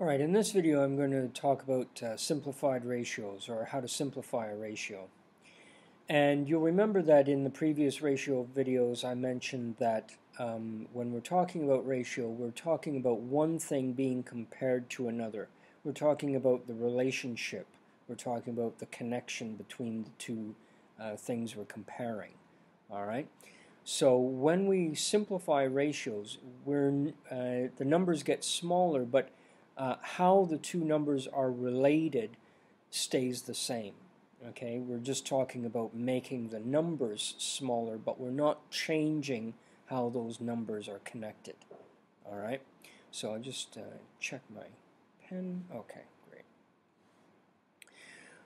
Alright, in this video I'm going to talk about uh, simplified ratios or how to simplify a ratio. And you'll remember that in the previous ratio videos I mentioned that um, when we're talking about ratio we're talking about one thing being compared to another. We're talking about the relationship. We're talking about the connection between the two uh, things we're comparing. Alright? So when we simplify ratios, we're, uh, the numbers get smaller but uh, how the two numbers are related stays the same. Okay, we're just talking about making the numbers smaller, but we're not changing how those numbers are connected. All right, so I'll just uh, check my pen. Okay, great.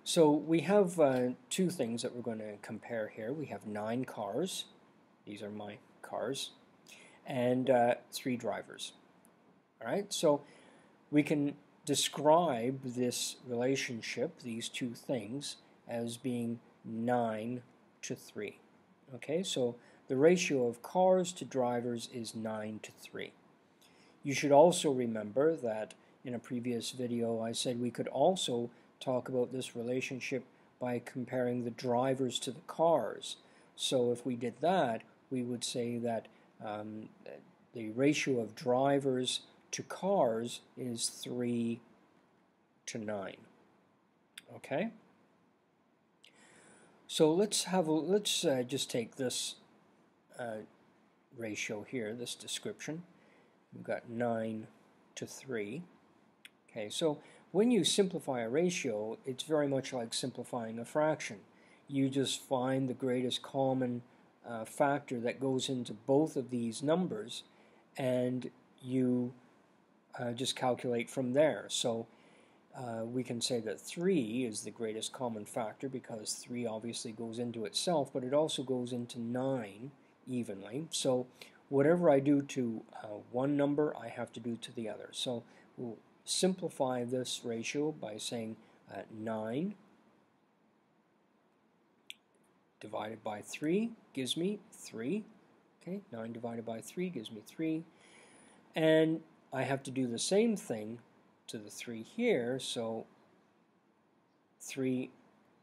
So we have uh, two things that we're going to compare here. We have nine cars. These are my cars. And uh, three drivers. All right, so we can describe this relationship, these two things, as being 9 to 3. Okay, so the ratio of cars to drivers is 9 to 3. You should also remember that in a previous video I said we could also talk about this relationship by comparing the drivers to the cars. So if we did that, we would say that um, the ratio of drivers to cars is 3 to 9. Okay? So let's have a, let's uh, just take this uh, ratio here, this description. We've got 9 to 3. Okay, so when you simplify a ratio, it's very much like simplifying a fraction. You just find the greatest common uh, factor that goes into both of these numbers and you uh, just calculate from there. So uh, we can say that 3 is the greatest common factor because 3 obviously goes into itself, but it also goes into 9 evenly. So whatever I do to uh, one number, I have to do to the other. So we'll simplify this ratio by saying uh, 9 divided by 3 gives me 3. Okay, 9 divided by 3 gives me 3. And I have to do the same thing to the 3 here, so 3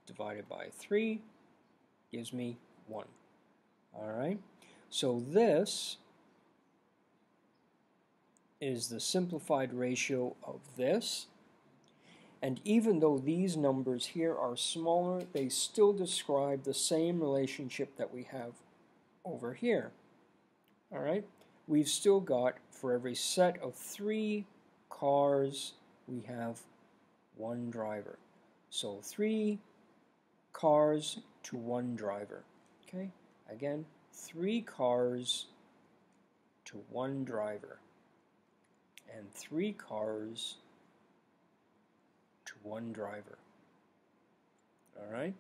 divided by 3 gives me 1. Alright, so this is the simplified ratio of this. And even though these numbers here are smaller, they still describe the same relationship that we have over here. All right, we've still got for every set of three cars, we have one driver. So three cars to one driver. Okay, again, three cars to one driver. And three cars to one driver. All right,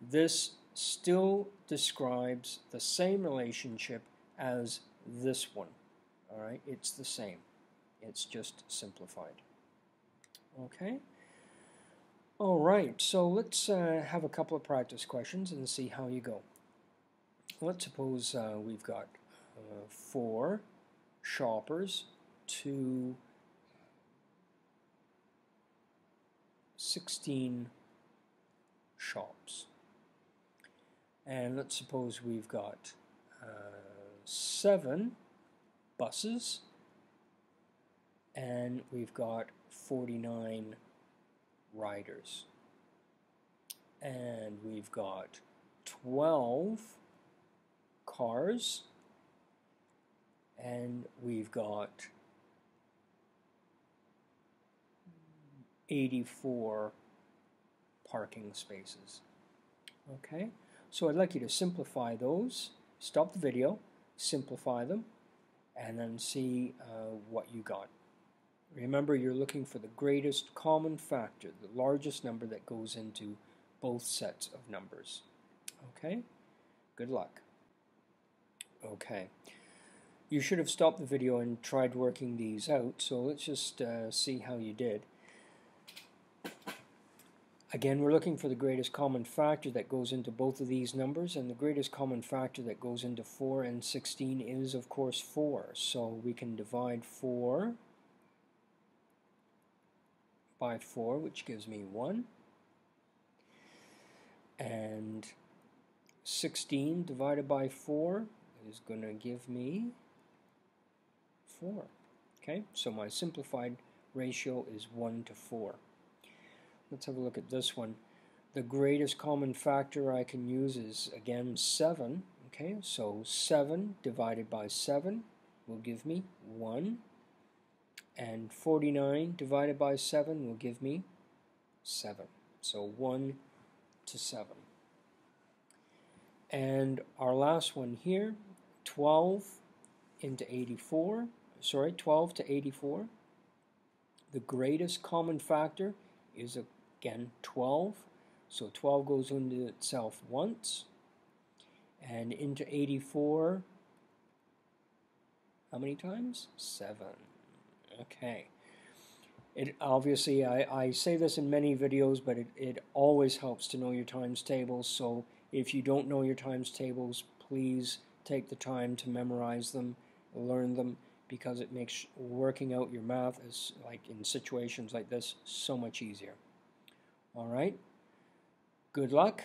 this still describes the same relationship as this one. All right, it's the same. It's just simplified. Okay. All right, so let's uh, have a couple of practice questions and see how you go. Let's suppose uh, we've got uh, four shoppers to 16 shops. And let's suppose we've got uh, seven buses and we've got 49 riders. And we've got 12 cars and we've got 84 parking spaces. Okay? So I'd like you to simplify those. Stop the video simplify them and then see uh, what you got. Remember, you're looking for the greatest common factor, the largest number that goes into both sets of numbers. Okay? Good luck. Okay. You should have stopped the video and tried working these out, so let's just uh, see how you did. Again, we're looking for the greatest common factor that goes into both of these numbers, and the greatest common factor that goes into 4 and 16 is, of course, 4. So we can divide 4 by 4, which gives me 1. And 16 divided by 4 is going to give me 4. Okay, so my simplified ratio is 1 to 4. Let's have a look at this one. The greatest common factor I can use is, again, 7. Okay, so 7 divided by 7 will give me 1. And 49 divided by 7 will give me 7. So 1 to 7. And our last one here, 12 into 84, sorry, 12 to 84. The greatest common factor is again 12. So 12 goes into itself once. And into 84, how many times? 7. Okay. It obviously, I, I say this in many videos, but it, it always helps to know your times tables. So if you don't know your times tables, please take the time to memorize them, learn them, because it makes working out your math is like in situations like this so much easier. All right. Good luck.